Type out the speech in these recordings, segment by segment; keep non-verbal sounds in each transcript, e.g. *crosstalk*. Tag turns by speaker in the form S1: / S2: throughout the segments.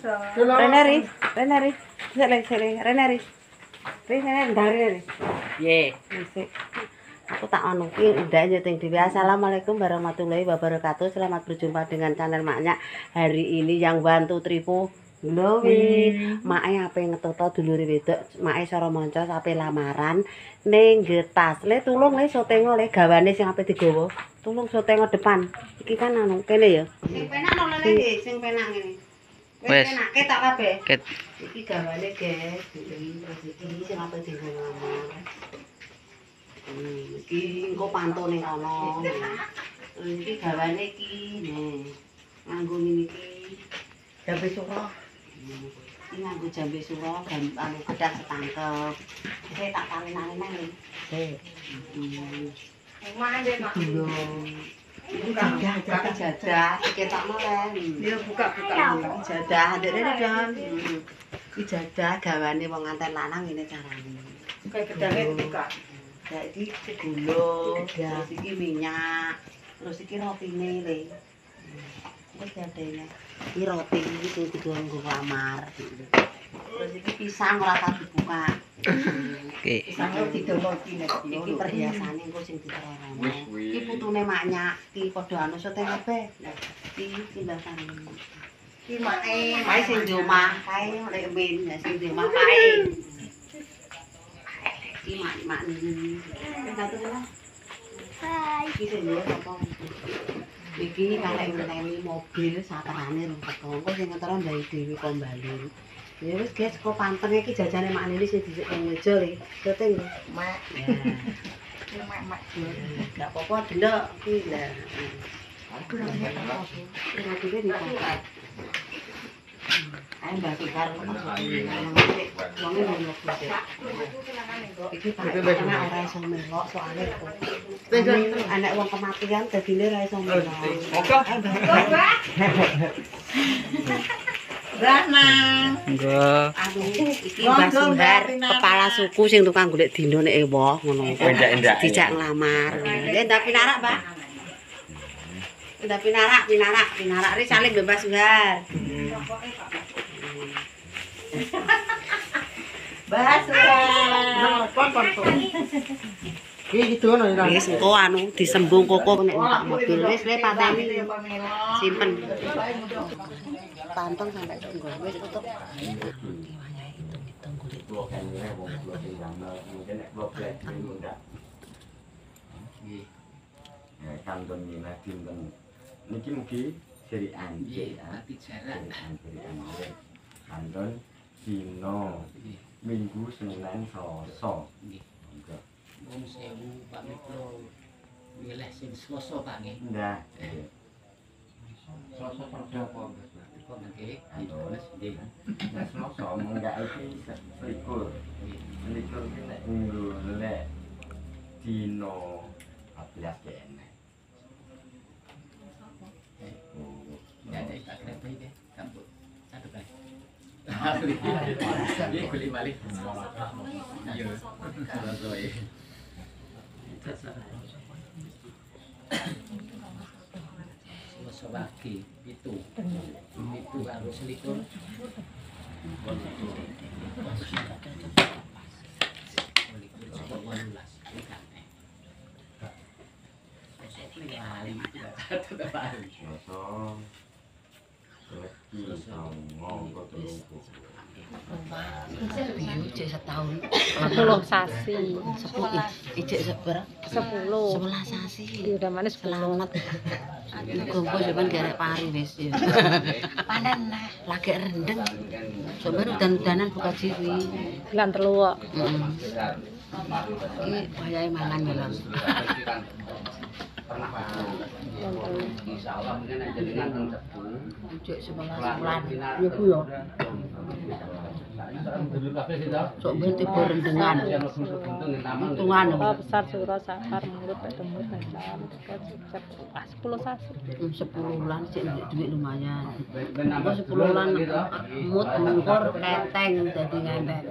S1: Renari, Renari, Renari.
S2: Ye.
S1: Aku tak anu ki ndak nyeting dhewe. Assalamualaikum warahmatullahi wabarakatuh. Selamat berjumpa dengan channel Maknya. Hari ini yang bantu tripu Glowi, mae ape ngetoto dulure wedok, mae sara manca ape lamaran ning getas. Le tulung le sotengo le gawane sing ape digawa. Tulung sotengo depan. Iki kan anu kene ya. Sing penak no lele iki, sing penak ngene.
S2: Wes.
S1: Enake tak kabeh. Iki gawane, guys. Iki sing apa hmm, iki engko pantone kana iki gawane iki nganggo ngene iki. Jambe suro hmm, iki nganggo jambe suro gampang gedang setangkep. Iki tak paling nang nang iki hmm. nggih jadah, jadah, ketok molen.
S3: Dia buka-buka.
S1: Jadah, ndek rene Don. Iki jadah gawane wong nganten lanang ngene carane.
S3: Kayak gedangnya buka.
S1: Ya iki gula, terus iki minyak, terus iki rotine le. Wis dadene. Iki roti iki sing diganggo lamar. Terus iki pisang ora tak dibuka.
S2: Oke.
S3: Pisangnya didolong kini.
S1: Iki perhiasane engko sing diterorono. Iki putune maknya, iki padha anu sote kabeh. Lah, iki timbasane.
S3: Iki mae.
S1: Kae sing di omah, kae lek min, ya sing di omah kae. Iki mak mak ini. Satu mana? Hai. Iki sing dia apa? Iki kalek ngeneni mobil saterane rung teko. Engko sing ngetara ndai dhewe kok bali. Ya wis guys, kok panteng iki jajane Mak Nini sing dhisik nang meja lho.
S3: Keting, Mak.
S1: Ya.
S3: Mak, Mak.
S1: Enggak apa-apa, delok Iki lho. Aku lagi ngopi. Ini aku Ayo Mbak Tukar, ngomong-ngomong, ngomong-ngomong, ngomong-ngomong, ngomong-ngomong, ngomong-ngomong, ngomong-ngomong, anak wong kematian, jadinya raya somelok.
S2: Oke.
S1: Ayo Mbak Tukar. *laughs* Kepala suku sing tukang golek dino nek ewoh ngono.
S2: Endak-endak.
S1: Dijak nglamar. Ya ndak pinarak, Pak. Ndak pinarak, pinarak, pinarak ri saling bebas Sumbar.
S3: Bahas Iki gitu ya.
S1: Wis engko anu disembung koko nek mobil wis le pateni simpen.
S4: 반동 하나
S5: 이런 걸 왜 이렇게 또 đó nggih? Ditulis nggih.
S4: Nah, selasa enggak iki selikur selikur iki nek minggu lek dino 14 kene
S5: Ya. Kampung. Iya. Pagi itu. Itu karo selikur.
S4: ketelu
S1: Ijek setahun.
S6: sepuluh sasi
S1: Sepuluh ijek seberapa?
S6: sepuluh
S1: Sebelas sasi.
S6: Iya, udah sepuluh
S1: Selamat. Gonggo jaman garek pari wis ya. *laughs* Panen lah, lagi rendeng. Coba udan-udanan buka diri.
S6: bulan telu kok
S1: Heeh. Iki wayahe mangan ya, Lang. Ijek sebelas bulan. Ya Bu ya. Sok ben tiba rendengan. Hitungan.
S6: Kepala besar suro sakar mulut ketemu bacaan sukses ah sepuluh sasi
S1: Hmm, sepuluh bulan sih duit lumayan. Apa sepuluh bulan mut mungkur keteng jadi ngembek.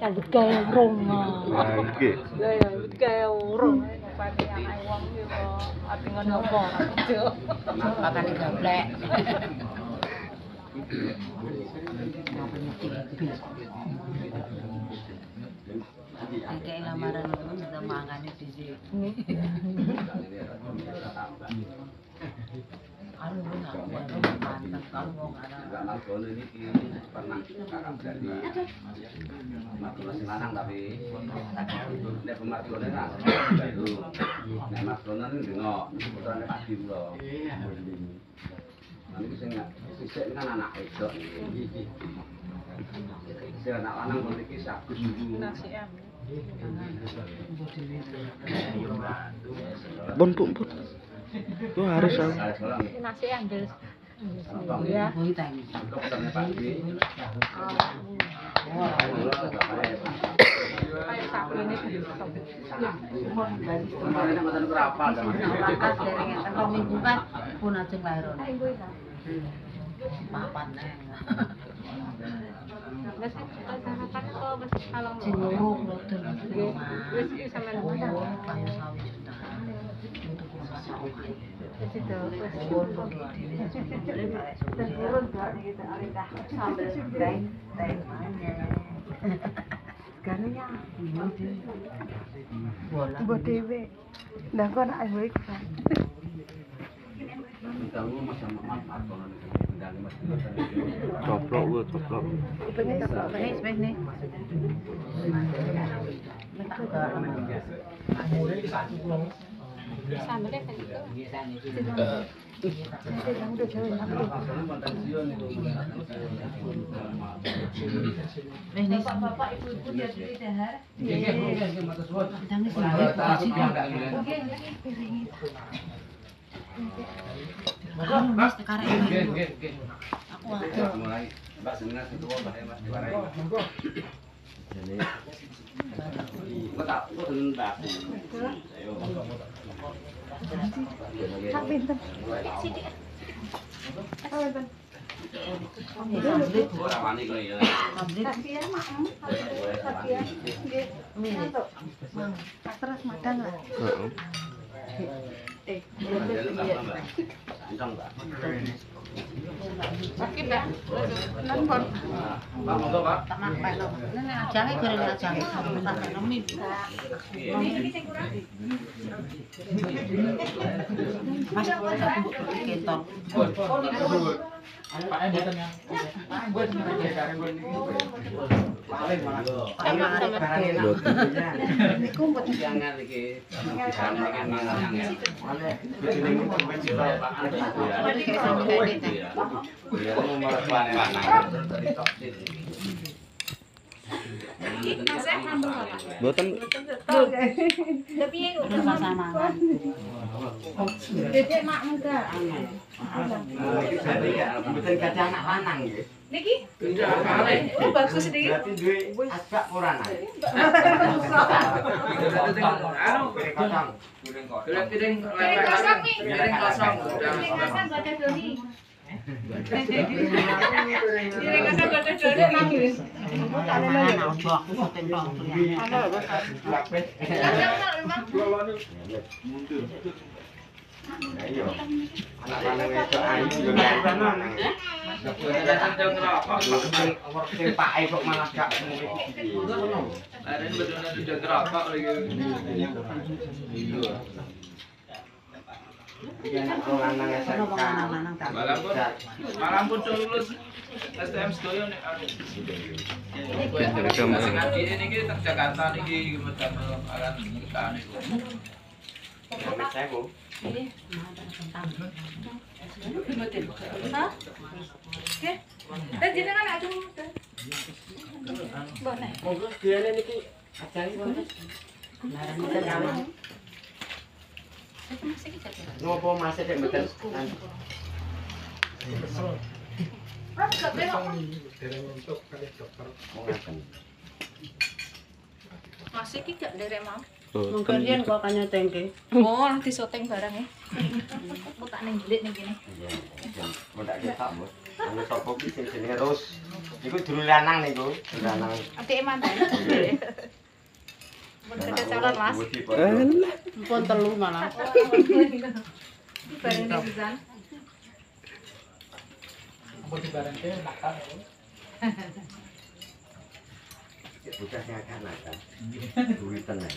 S6: nyambut gawe rumah ya ya nyambut gawe rumah pati wong kok ati ngono apa
S1: Makane gablek. *laughs* Kaya lang maranunod na mga ni Tizi.
S7: Ano mo na? Ano mo na? Matulog si Lanang tapi Nek pematulognya nak Itu Nek matulognya ini dengok Kebetulan pasti dulu Nanti saya nggak Sisik kan anak wedok anak lanang sagus
S2: Pun pun pun. Itu harus aku.
S6: Nasi ambil
S7: ya kemarin mboten berapa
S1: minggu kan pun ajeng lahiron.
S6: Wes kesehatan kok wes kalau
S1: Sing loro mboten.
S6: wes iki sampean ngomong.
S1: kaya sawi sudah. Untuk rumah sakit.
S6: Wes itu wes
S1: Pun begini. Sambil teng teng Karena bola.
S3: Ibu dewe. Lah kok anak ibu iku.
S7: Tahu masa margono ini ndang Mas
S2: Coplok gua, coplok.
S1: Pengen pengen. Minta
S6: sambelnya kan itu.
S1: Ini bapak ibu ibu dia beli dahar. Anu mas ini. Aku ada.
S7: mulai Mbak Senina itu Mbak Mas diwarai. Jadi Kok tak kok dengan Mbak. Ayo.
S3: Tak pinter.
S1: Sambil
S7: Ora wani kok ya.
S1: sambil mirip.
S3: Terus madang lah.
S7: Mbak.
S6: Sakit dah.
S3: Telepon.
S7: Pak, monggo, Pak.
S1: Tak makan lo. Ini ajange goreng ajange. Tak nemi. Mas tak buk kentong. Emang
S3: Niku mbok
S7: Jangan iki. Bisa makan mangan yang. Jenenge Pak
S1: Berarti kayak sambil kayak gitu.
S7: Ya, nomor tuane lanang.
S2: Boten
S1: sama-sama.
S3: dedek mak muda.
S4: Jadi ya, mboten gadah anak lanang nggih.
S6: Niki?
S3: Oh bagus sedikit.
S4: Berarti duwe asbak ora nang.
S7: Anu,
S4: kosong.
S7: piring piring
S6: Piring kosong nih.
S7: Piring kosong.
S6: Piring kosong gak ada doni. Piring kosong
S1: Anak-anak itu ayu juga nang.
S4: Datang jeng ngerokok. Pak Ayu kok malah gak ngono. Arek betul nang jeng ngerokok
S1: lagi. Iya.
S7: Malam pun lulus STM sedoyo nek anu. Sing adi niki teng Jakarta niki medal aran nikahan niku.
S4: Amit sewu.
S6: Dan jenengan ada muda.
S4: Monggo diane niki ajari monggo. Nopo masih dek mboten?
S6: Masih ki gak derek mau.
S1: Mungkin dia kok kanya tengke.
S6: Oh, nanti syuting bareng ya. Aku tak jelit nih gini.
S4: Iya. Mau tak ketok, Mbok. Anu sapa ki sing jenenge Ros. Iku dulu lanang niku, lanang.
S6: Adik mantan. Mau calon mas.
S4: Budi
S1: Pun telu malah.
S6: Bareng netizen.
S4: Bocah sing akeh nakal. Duit tenang.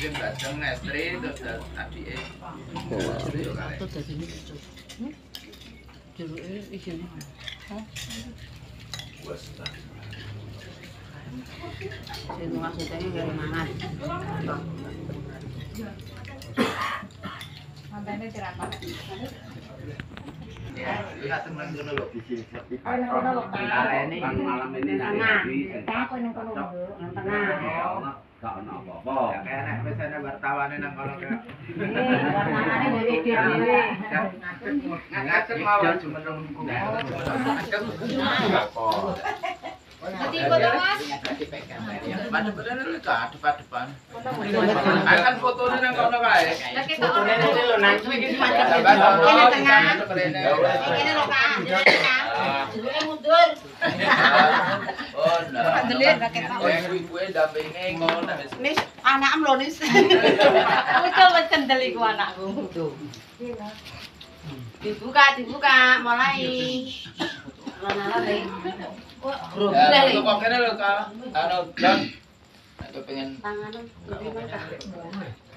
S7: Iki dateng estri terus adike. Tiga kalih.
S1: Sing maksudnya dari mana?
S3: Mantene tirakat.
S7: Ya, ngaten nang ngono lho.
S4: di sini sepi.
S7: Arene malam ini nanti.
S3: Aku nang kono lho.
S1: Yang tengah.
S7: Kau nak apa? Kaya nak biasanya bertawan nang
S1: kalau ke.
S7: Ngacet mau cuma nunggu.
S3: Ngacet. Foto Mas.
S7: Padha-padha lho gak adep-adepan. Ayo kan fotone nang kono kae.
S3: Lah kita
S4: Fotone nanti lo nang kuwi iki macam
S7: Sampai kono
S1: Ini tengah.
S7: Ini
S1: Ini lho Kak, jenenge Kak. Jenenge mundur.
S7: Oh, nah.
S3: Ndelik ra ketok.
S7: Kowe kuwi dampinge ngono wis.
S1: Nis anakmu lho Nis.
S3: Ucul wis kendel iku anakku.
S1: Tuh. Dibuka, dibuka, mulai.
S7: Ya, lu kok kene lho, Kak. Anu, Don. Aku pengen
S1: Kak?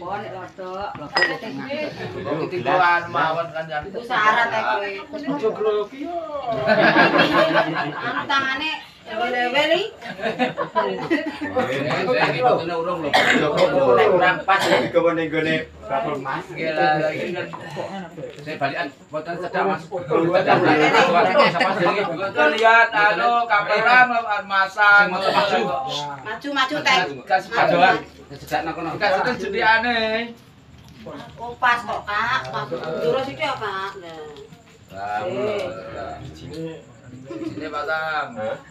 S3: Pon nek
S1: rodok, ya
S7: kan. Saya balikan boten. Kita lihat anu masang
S1: Maju maju
S7: kan.
S1: Oh pas kok Kak. Jurus iki ya Kak. Nah.
S7: Ini pasang.
S1: Eh.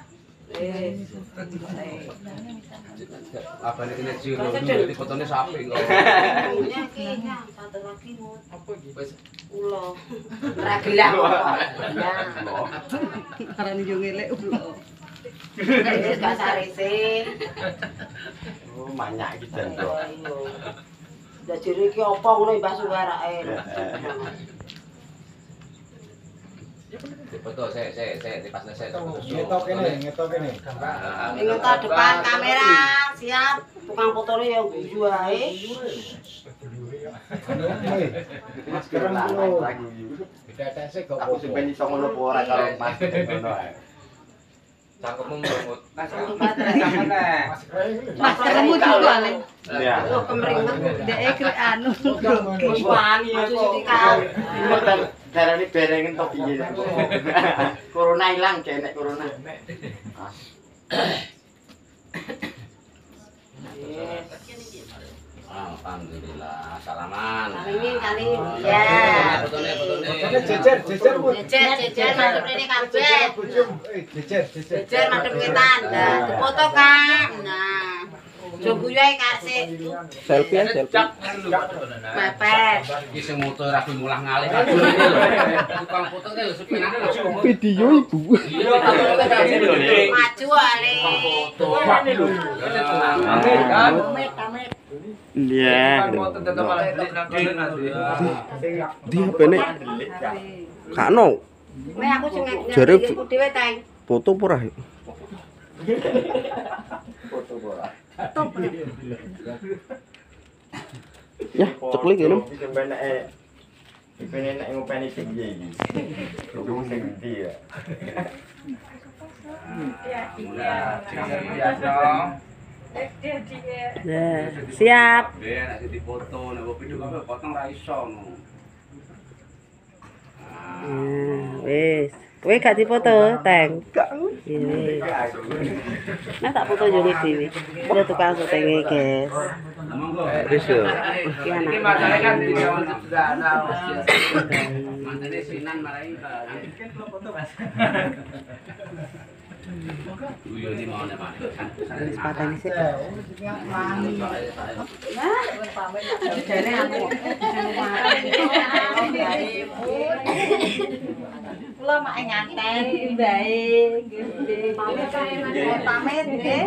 S7: apa ini kena cium lo fotone nanti fotonya sapi kok
S1: satu lagi
S7: mau
S1: apa gitu ulo ragi lah karena ini jongi le ulo ini bahasa
S4: rese banyak
S1: gitu dah jadi iki apa ngono Mbah Suwarake.
S7: Foto saya saya saya di pas saya.
S2: Ngetok kene, ngetok kene.
S1: Ingin depan kamera, siap. Tukang fotone yang guyu ae.
S4: Masker lagi.
S2: Tetese kok
S4: Aku sing ben iso ngono apa ora karo mas ngono ae.
S7: Cangkemmu merungut.
S1: Baterai.
S3: Maskermu juga le.
S4: Iya.
S1: Lo kemringet.
S3: Anu.
S4: Wani
S1: Maju sithik kau.
S4: Darane berengen to piye. *laughs* Corona ilang kene corona.
S7: Alhamdulillah, salaman.
S1: Kali ini kali ini. Ya.
S7: Fotonya, fotonya.
S2: Jejer, jejer, jejer.
S1: Jejer, jejer, madep kabeh.
S2: Jejer, jejer.
S1: Jejer madep kita. Nah, dipoto Kak. Nah. Jo guyu ae kasih.
S2: Selfie selfie.
S1: Mepet.
S7: Iki sing moto ragu ngulah ngalih. Tukang foto lho sepinane lho.
S2: Video ibu.
S1: Maju ale.
S2: Iya. Di HP nih. Kano
S1: Nek aku sing
S2: Jare-
S1: aku dhewe teng.
S2: foto pura. Ya, ceklik ini.
S4: Tinggi sing gede ya.
S1: Siap.
S7: Dek nek dipoto nek video kabeh potong ra iso ngono.
S1: Wis. Kowe gak difoto, Teng. Nah tak foto yo dhewe. Tukang syutinge, guys.
S7: Monggo.
S2: Wis.
S1: Iki anak.
S7: masalahnya kan di zaman sederhana Mantene sinan marai Guyon di mau nek
S1: Wis pateni sik. Jane
S3: lo mak nganten bae nggih
S1: pamit pamit nggih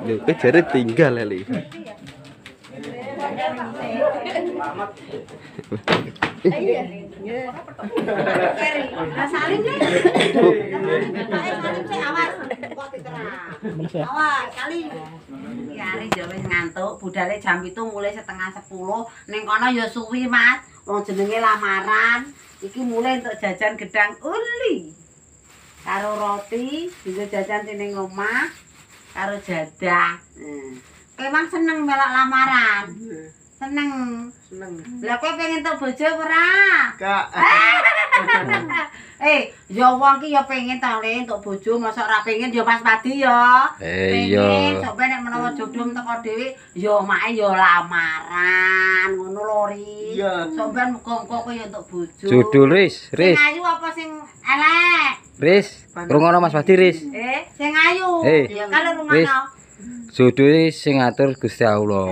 S2: Duh, kejarit tinggal ya, Li.
S1: Ngantuk, budale jam itu mulai setengah sepuluh. Ning kono ya suwi, Mas. Wong jenenge lamaran. Iki mulai untuk jajan gedang uli. Karo roti, juga jajan sini omah. Karo jadah. Hmm. Emang seneng melok lamaran? Seneng. Seneng. Lah kowe pengen tok bojo ora?
S2: Kak. *laughs*
S1: Eh, ya wong ki ya pengen ta le entuk bojo, mosok ora pengen ya pas padi ya.
S2: Eh,
S1: Pengen,
S2: iya.
S1: sok nek menawa jodoh teko dhewe ya make ya lamaran, ngono lho ri.
S2: Iya.
S1: Ben muga-muga kowe ya entuk bojo.
S2: Judul Riz,
S1: Sing
S2: Riz,
S1: ayu apa sing elek?
S2: Riz. Rungono Mas Wadi Riz.
S1: Eh, sing ayu.
S2: Eh,
S1: Ya kalau
S2: Riz. Judul sing ngatur Gusti Allah.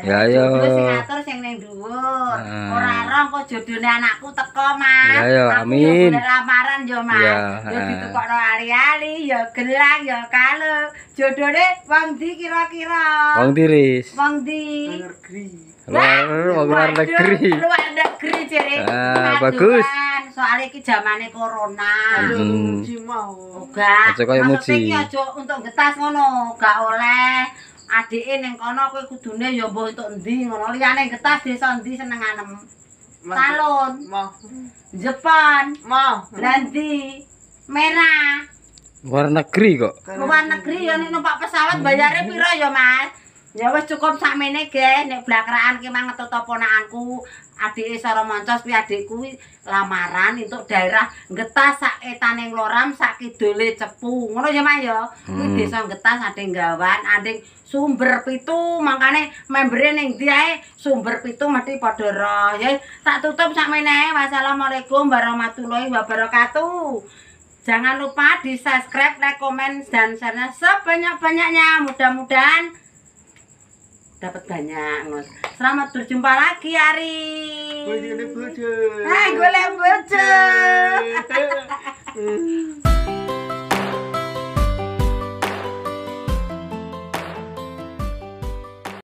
S2: Ya, ya.
S1: Jodoh sing ngatur sing ning dhuwur.
S2: Ah.
S1: Ora roh kok jodone anakku teko, Mas.
S2: Ya, ya,
S1: Aku
S2: amin.
S1: golek lamaran yo, Mas.
S2: Ya,
S1: Yo
S2: ah.
S1: ditukokno ali-ali, yo gelang, yo kalung. Jodone wong ndi kira-kira?
S2: Wong di Riz.
S1: Wong ndi?
S2: Luar, wong luar negeri.
S1: Luar negeri, Cire.
S2: Ah, bagus.
S1: Iki zamane corona.
S2: Aja kaya
S1: Maksudnya
S2: muji.
S1: iki aja untuk ngetas ngono, gak oleh. Adike ning kono kowe kudune ya mbah entuk endi ngono. Liyane ngetas desa endi senenganem. Talun.
S6: Mau.
S1: Jepang.
S6: Mau.
S1: Lanti. Merah.
S2: Luar negeri kok.
S1: Luar negeri ya nek numpak pesawat bayare piro ya, Mas? Ya wis cukup sakmene, Ge. Nek blakraan ki mang ngetut ponakanku, adike Sara Moncos kuwi adikku kuwi lamaran untuk daerah Getas sak etaning Loram sak kidule Cepu. Ngono ya, Mas ya. Kuwi
S2: Hmm.
S1: desa Getas ading Gawan, ading sumber pitu makane membere ning ndi ae sumber pitu mesti padha roh. Ya tak tutup sakmene ae. Wassalamualaikum warahmatullahi wabarakatuh. Jangan lupa di subscribe, like, komen, dan share sebanyak-banyaknya. Mudah-mudahan dapat banyak ngos. Selamat berjumpa lagi Ari. Hai, gue bojo.